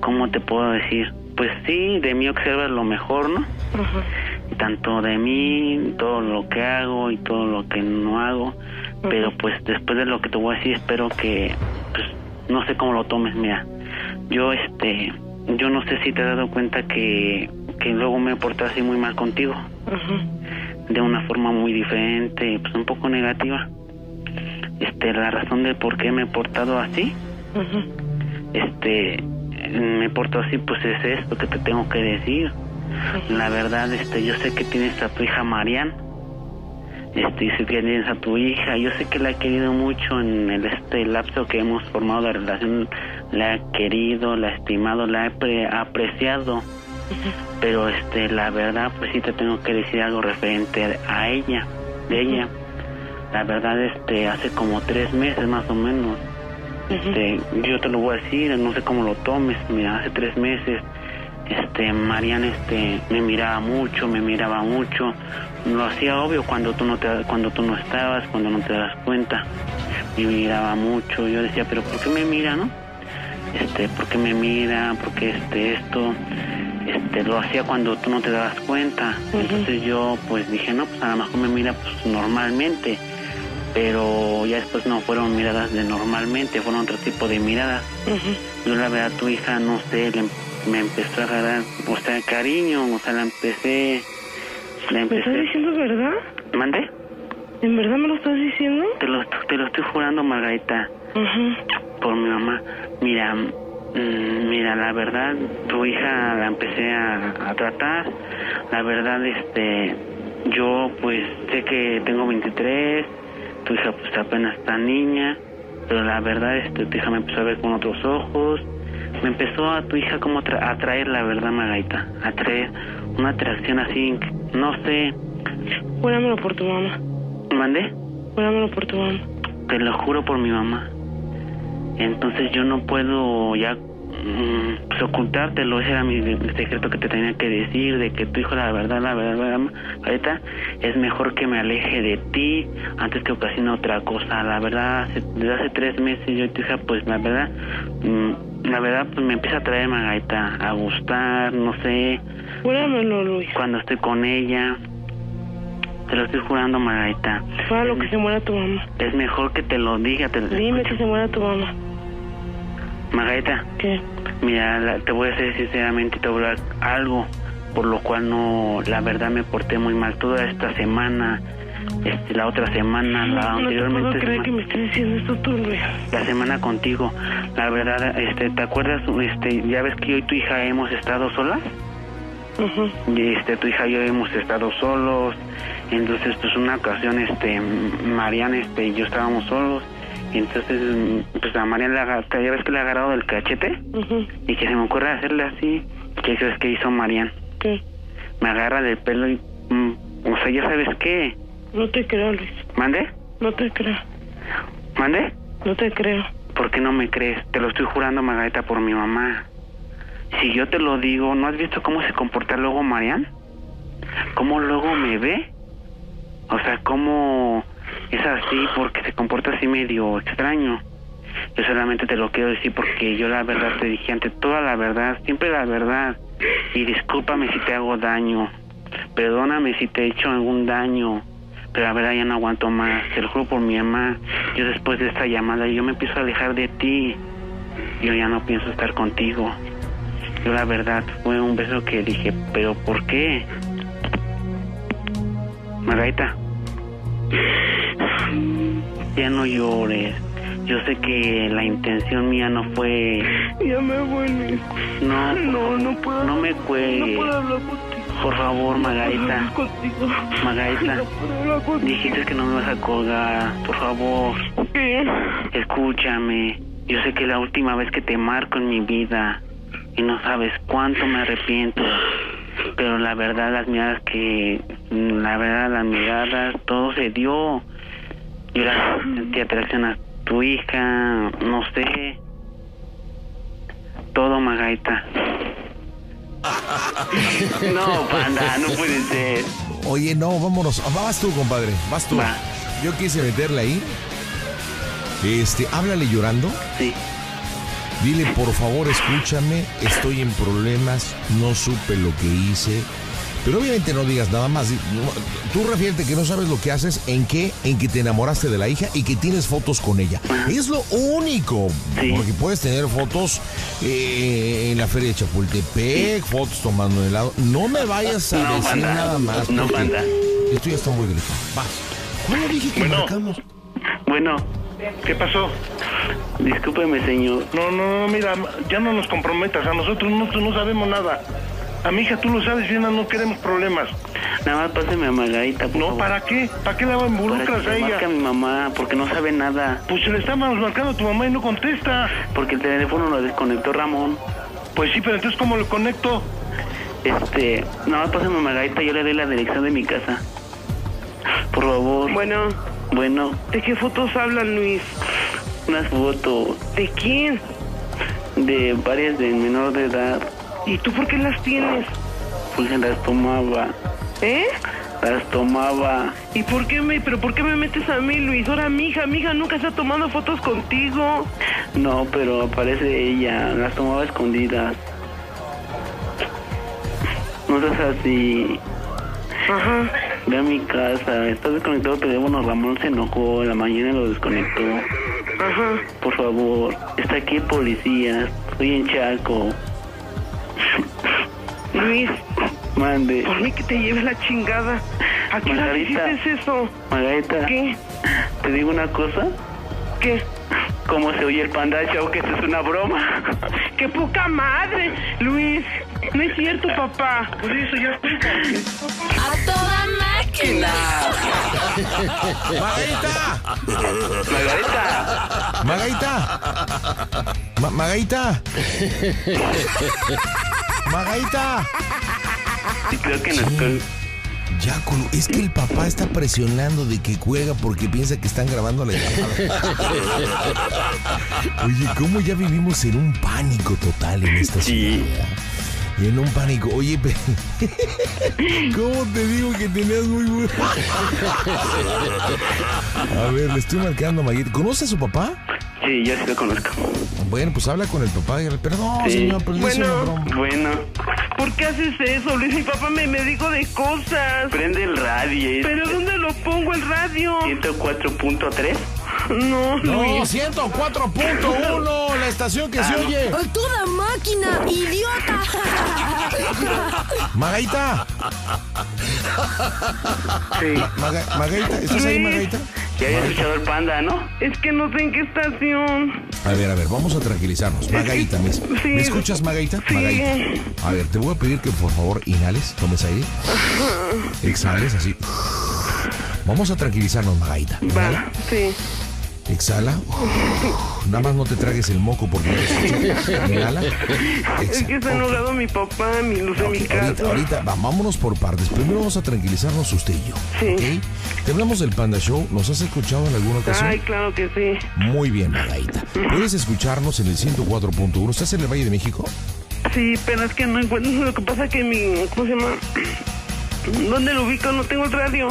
¿cómo te puedo decir? Pues sí, de mí observas lo mejor, ¿no? Tanto de mí, todo lo que hago y todo lo que no hago. Pero pues después de lo que te voy a decir, espero que, pues, no sé cómo lo tomes, mira. Yo, este, yo no sé si te has dado cuenta que, que luego me he portado así muy mal contigo. De una forma muy diferente, pues un poco negativa. Este, la razón de por qué me he portado así, este, me he portado así, pues es esto que te tengo que decir. La verdad, este, yo sé que tienes a tu hija Marian. Este, yo sé que tienes a tu hija. Yo sé que la he querido mucho en el este lapso que hemos formado de relación. La he querido, la he estimado, la he pre- apreciado. Pero este, la verdad, pues sí te tengo que decir algo referente a ella, de ella. La verdad, este, hace como tres meses más o menos. Este, yo te lo voy a decir, no sé cómo lo tomes. Mira, hace tres meses, este, Mariana, este, me miraba mucho, me miraba mucho. Lo hacía obvio cuando tú no te, cuando tú no estabas, cuando no te das cuenta. Me miraba mucho. Yo decía, pero ¿por qué me mira, no? Este, ¿por qué me mira? ¿Por qué este esto? Este, lo hacía cuando tú no te dabas cuenta. Entonces yo, pues dije, no, pues a lo mejor me mira, pues normalmente pero ya después no fueron miradas de normalmente, fueron otro tipo de miradas. Yo la verdad, tu hija, no sé, le- me empezó a agarrar, o sea, cariño, o sea, la empecé, la ¿Me estás empecé, diciendo verdad? ¿mande? ¿En verdad me lo estás diciendo? Te lo, te lo estoy jurando, Margarita, por mi mamá. Mira, mira, la verdad, tu hija la empecé a, a tratar, la verdad, este, yo pues sé que tengo 23, tu hija pues apenas está niña, pero la verdad, este, tu hija me empezó a ver con otros ojos, me empezó a tu hija como tra- a atraer, la verdad, Margarita, a atraer una atracción así, no sé, Júramelo por tu mamá. ¿mandé? Júramelo por tu mamá. Te lo juro por mi mamá. Entonces yo no puedo ya pues ocultártelo, ese era mi, mi secreto que te tenía que decir, de que tu hijo, la verdad, la verdad, ahorita es mejor que me aleje de ti antes que ocasione otra cosa. La verdad, hace- desde hace tres meses yo y tu hija, pues la verdad, mm, la verdad, pues me empieza a traer Margarita, a gustar, no sé, Júramelo, Luis. cuando estoy con ella. Te lo estoy jurando, Margarita. Para lo que se muera tu mamá. Es mejor que te lo diga. Te... Dime que se muera tu mamá. Margarita, ¿Qué? mira, la- te voy a decir sinceramente, te voy a hablar algo por lo cual no, la verdad me porté muy mal toda esta semana, este, la otra semana, la No te puedo anteriormente, creer que me estés diciendo esto tú, Luis. la semana contigo. La verdad, este, ¿te acuerdas? Este, ya ves que yo y tu hija hemos estado solas. Y, este, tu hija y yo hemos estado solos. Entonces, pues una ocasión, este, Mariana, este, y yo estábamos solos. Y entonces, pues a Mariana, le aga- ya ves que le ha agarrado del cachete. Y que se me ocurre hacerle así. ¿Qué crees que hizo Marian? ¿Qué? Me agarra del pelo y... mm, o sea, ya sabes qué. No te creo, Luis. ¿Mande? No te creo. ¿Mande? No te creo. ¿Por qué no me crees? Te lo estoy jurando, Margarita, por mi mamá. Si yo te lo digo, ¿no has visto cómo se comporta luego Marian? ¿Cómo luego me ve? O sea, cómo es así porque se comporta así medio extraño. Yo solamente te lo quiero decir porque yo la verdad te dije ante toda la verdad, siempre la verdad. Y discúlpame si te hago daño. Perdóname si te he hecho algún daño. Pero la verdad ya no aguanto más. Te lo juro por mi mamá. Yo después de esta llamada yo me empiezo a alejar de ti. Yo ya no pienso estar contigo. Yo la verdad fue un beso que dije, pero ¿por qué? Margarita. Ya no llores. Yo sé que la intención mía no fue... Ya me Luis. No, No, no puedo. no me cuelgues. No puedo hablar contigo. Por favor, No puedo Margarita. hablar contigo. Margarita. No puedo hablar contigo. Dijiste que no me vas a colgar. Por favor, ¿Qué? escúchame. Yo sé que es la última vez que te marco en mi vida y no sabes cuánto me arrepiento. Pero la verdad, las miradas que. La verdad, las miradas, todo se dio. Yo la sentí atracción a tu hija, no sé. Todo, Margarita. No, panda, no puede ser. Oye, no, vámonos. Vas tú, compadre. Vas tú. Va. Yo quise meterle ahí. Este, háblale llorando. Sí. Dile, por favor, escúchame. Estoy en problemas. No supe lo que hice. Pero obviamente no digas nada más. Tú refiérete que no sabes lo que haces, en qué, en que te enamoraste de la hija y que tienes fotos con ella. Es lo único. Sí. Porque puedes tener fotos eh, en la feria de Chapultepec, fotos tomando helado. No me vayas a No, decir banda. nada más. No, banda. Esto ya está muy gritado. Vas. ¿Cuándo dije que Bueno. marcamos? Bueno, ¿Qué pasó? discúlpeme, señor. No, no, no, mira, ya no nos comprometas. A nosotros no, no sabemos nada. A mi hija, tú lo sabes bien, no queremos problemas. Nada más páseme a Margarita, por No, favor. ¿para qué? ¿Para qué la involucras a le marque a ella? mi mamá, porque no sabe nada. Pues se le estamos marcando a tu mamá y no contesta. Porque el teléfono lo desconectó Ramón. Pues sí, pero entonces, ¿cómo lo conecto? Este, nada más pásame a Margarita, yo le doy la dirección de mi casa. Por favor. Bueno, Bueno, ¿de qué fotos hablan, Luis? unas fotos ¿De quién? de varias de menor de edad. ¿Y tú por qué las tienes? Pues las tomaba, ¿Eh? las tomaba. ¿Y por qué me, pero por qué me metes a mí, Luis? Ahora mi hija, mi hija nunca se ha tomado fotos contigo. No, pero aparece ella, las tomaba escondidas. No seas así. Ajá. Ve a mi casa, está desconectado el teléfono, Ramón se enojó, en la mañana lo desconectó. Ajá. Por favor, está aquí el policía, estoy en Chaco. Luis, Mande. por mí que te lleve la chingada. ¿A qué hora Margarita. hiciste eso? Margarita, ¿Qué? ¿te digo una cosa? ¿Qué? ¿Cómo se oye el panda show? Que esto es una broma. ¡Qué poca madre! Luis, no es cierto, papá. Por eso ya A toda máquina. ¡Magaita! Margarita, ¡Magaita! Ma- ¡Magaita! ¡Magaita! sí, creo que nos Ya, es que el papá está presionando de que cuelga porque piensa que están grabando la llamada. Oye, ¿cómo ya vivimos en un pánico total en esta ciudad? Y en un pánico. Oye, ¿cómo te digo que tenías muy bueno? A ver, le estoy marcando a. ¿Conoce a su papá? Sí, yo sí lo conozco. Bueno, pues habla con el papá. Dígale, perdón, Sí. señor, pero Bueno. una broma. Bueno, ¿Por qué haces eso, Luis? Mi papá me, me dijo de cosas. prende el radio. es ¿Pero dónde lo pongo el radio? 104.3. No, No, Luis. 104.1, la estación que se oye. ¡A toda máquina, idiota! Magaita. Sí. Maga- Magaita, ¿estás ahí. Magaita? Ya había escuchado el panda, ¿no? Es que no sé en qué estación. A ver, a ver, vamos a tranquilizarnos. Magaita, ¿me, Sí. ¿me escuchas, Magaita? Sí. Magaita. A ver, te voy a pedir que por favor inhales, tomes aire. Exhales así. Vamos a tranquilizarnos, Magaita. Va, sí. Exhala. Nada más no te tragues el moco porque. Inhala. Es que está enojado mi papá, mi luz de mi Ok, casa. ahorita, ahorita, va, vámonos por partes. Primero vamos a tranquilizarnos usted y yo. Sí. ¿ok? Te hablamos del Panda Show. ¿Nos has escuchado en alguna ocasión? Ay, claro que sí. Muy bien, Magaita. Puedes escucharnos en el 104.1. ¿Estás en el Valle de México? Sí, pero es que no encuentro. Lo que pasa es que mi. ¿Cómo se llama? ¿Dónde lo ubico? No tengo el radio.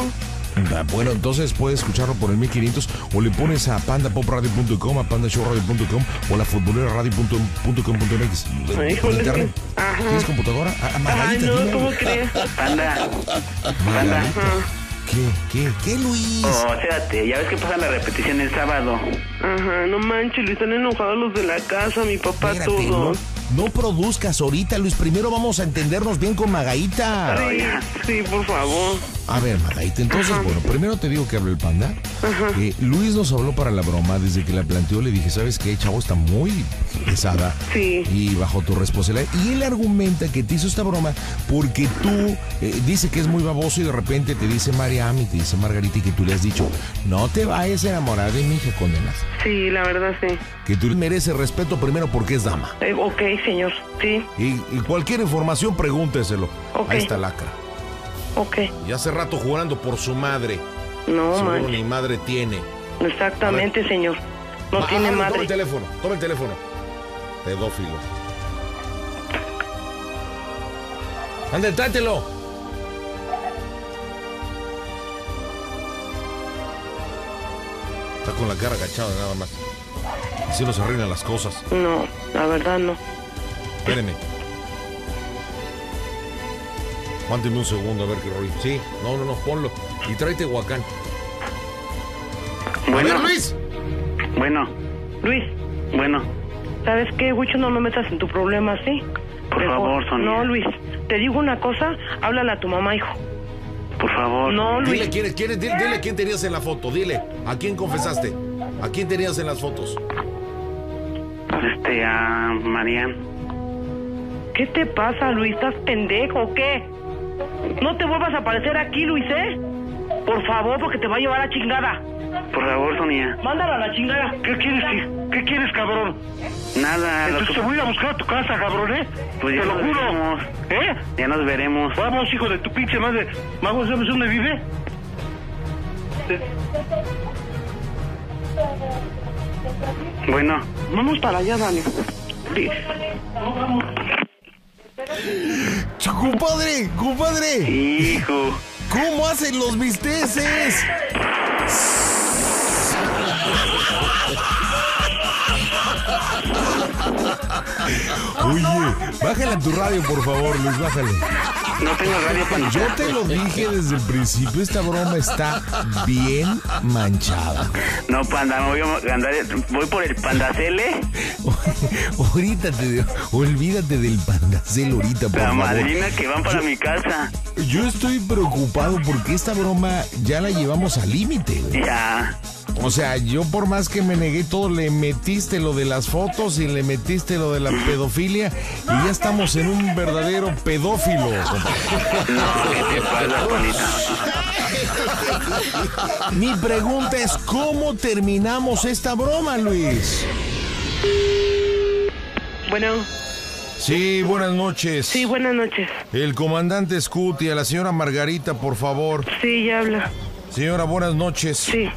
Ah, Bueno, entonces puedes escucharlo por el 1500 o le pones a pandapopradio.com, a pandashowradio.com o a la Ay, ajá. ¿Tienes computadora? Ah, Ay, Margarita, no, dime. ¿cómo crees? Panda. Ajá. ¿Qué? ¿Qué? ¿Qué, Luis? Oh, espérate, ya ves que pasa la repetición el sábado. Ajá, no manches, Luis, están enojados los de la casa, mi papá, Espérate, no, todos. No produzcas ahorita, Luis. Primero vamos a entendernos bien con Magaita. Sí, sí, por favor. A ver, Magaita, entonces, bueno, primero te digo que hable el panda. Eh, Luis nos habló para la broma, desde que la planteó le dije, ¿sabes qué, chavo? Está muy pesada. Sí. Y bajo tu responsabilidad. Y él argumenta que te hizo esta broma porque tú, eh, dice que es muy baboso y de repente te dice Mariam y te dice Margarita y que tú le has dicho, no te vayas a enamorar de mi hija condenas. Sí, la verdad, sí. Que tú mereces respeto primero porque es dama. Eh, ok, señor, sí, Y, y cualquier información pregúnteselo Ok. a esta lacra. ok. Y hace rato jugando por su madre. No Seguro madre tiene. exactamente, señor. No Ma- tiene ah, Toma madre. el teléfono, toma el teléfono. Pedófilo. Ande, trátelo. Está con la cara agachada nada más. Así nos arruinan las cosas. No, la verdad no. Espéreme. Aguánteme un segundo a ver qué rollo. Sí, no, no, no, ponlo. Y tráete Huacán. A Bueno, ver, Luis. bueno, Luis, bueno. ¿sabes qué, Huicho? No me metas en tu problema, ¿sí? Por favor, Sonia. No, Luis, te digo una cosa, háblale a tu mamá, hijo. Por favor. No, Dile Luis. quién, quién, dile, dile quién tenías en la foto. Dile, ¿a quién confesaste? ¿A quién tenías en las fotos? Este, a Marian. ¿Qué te pasa, Luis? ¿Estás pendejo o qué? No te vuelvas a aparecer aquí, Luis, ¿eh? Por favor, porque te va a llevar a chingada. Por favor, Sonia. Mándalo a la chingada. ¿Qué quieres? ¿Qué quieres, cabrón? Nada. Entonces te voy a ir a buscar a tu casa, cabrón, ¿eh? Pues te lo nos juro. veremos. ¿Eh? Ya nos veremos. Vamos, hijo de tu pinche madre. Vamos, ¿sabes dónde vive? Bueno, Vamos para allá, Dani. Sí. Compadre, compadre, hijo. ¿cómo hacen los bisteces? Oye, bájale a tu radio, por favor, Luis, bájale. No tengo radio para Yo te lo dije desde el principio, esta broma está bien manchada. No, panda, voy a andar. Voy por el pandacele. Ahorita te olvídate del pandacel ahorita, por La favor. madrina que van para mi casa. Yo estoy preocupado porque esta broma ya la llevamos al límite. Ya. O sea, yo por más que me negué todo, le metiste lo de las fotos y le metiste lo de la pedofilia y ya estamos en un verdadero pedófilo. Mi pregunta es, ¿cómo terminamos esta broma, Luis? Bueno, Sí, buenas noches. Sí, buenas noches. El comandante Scuti, a la señora Margarita, por favor. Sí, ya habla. Señora, buenas noches. Sí,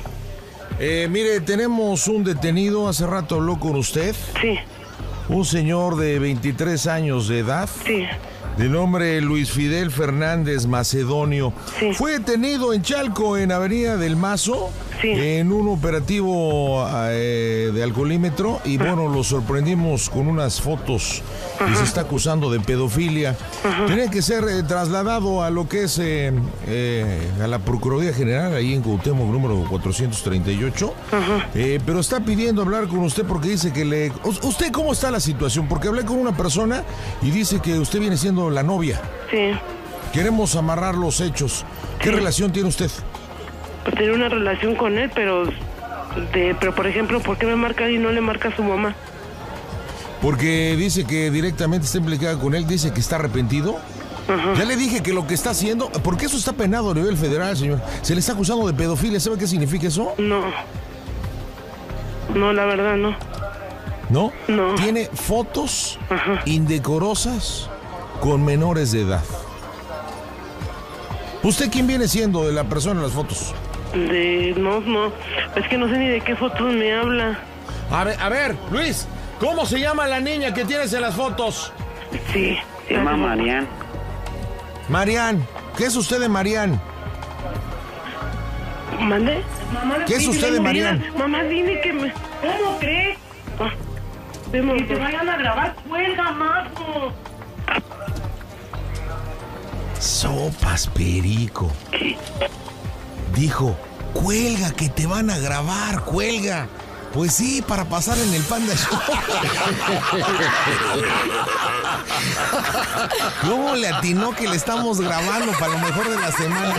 Eh, mire, tenemos un detenido, hace rato habló con usted, sí, un señor de 23 años de edad, sí. de nombre Luis Fidel Fernández Macedonio. Sí. Fue detenido en Chalco, en Avenida del Mazo, Sí. en un operativo eh, de alcoholímetro y bueno, lo sorprendimos con unas fotos y se está acusando de pedofilia. Tiene que ser eh, trasladado a lo que es eh, a la Procuraduría General, ahí en Cuauhtémoc, número 438. Eh, pero está pidiendo hablar con usted porque dice que le... ¿Usted cómo está la situación? Porque hablé con una persona y dice que usted viene siendo la novia. Sí. Queremos amarrar los hechos. ¿Qué relación tiene usted? Pues tener una relación con él, pero. De, pero por ejemplo, ¿por qué me marca y no le marca a su mamá? Porque dice que directamente está implicada con él, dice que está arrepentido. Ya le dije que lo que está haciendo, porque eso está penado a nivel federal, señor. Se le está acusando de pedofilia, ¿sabe qué significa eso? No. No, la verdad, no. ¿No? No. Tiene fotos indecorosas con menores de edad. ¿Usted quién viene siendo de la persona en las fotos? De. No, no. Es que no sé ni de qué fotos me habla. A ver, a ver, Luis, ¿cómo se llama la niña que tienes en las fotos? Sí. Se llama Marian. Marian, ¿qué es usted de Marian? ¿Mande? ¿Qué es usted de Marian? Mamá, dime que me. ¿Cómo crees? Ah, que te vayan a grabar, cuelga, mago. Sopas perico. Dijo, cuelga que te van a grabar, cuelga. Pues sí, para pasar en el Panda Show. ¿Cómo le atinó que le estamos grabando para lo mejor de la semana?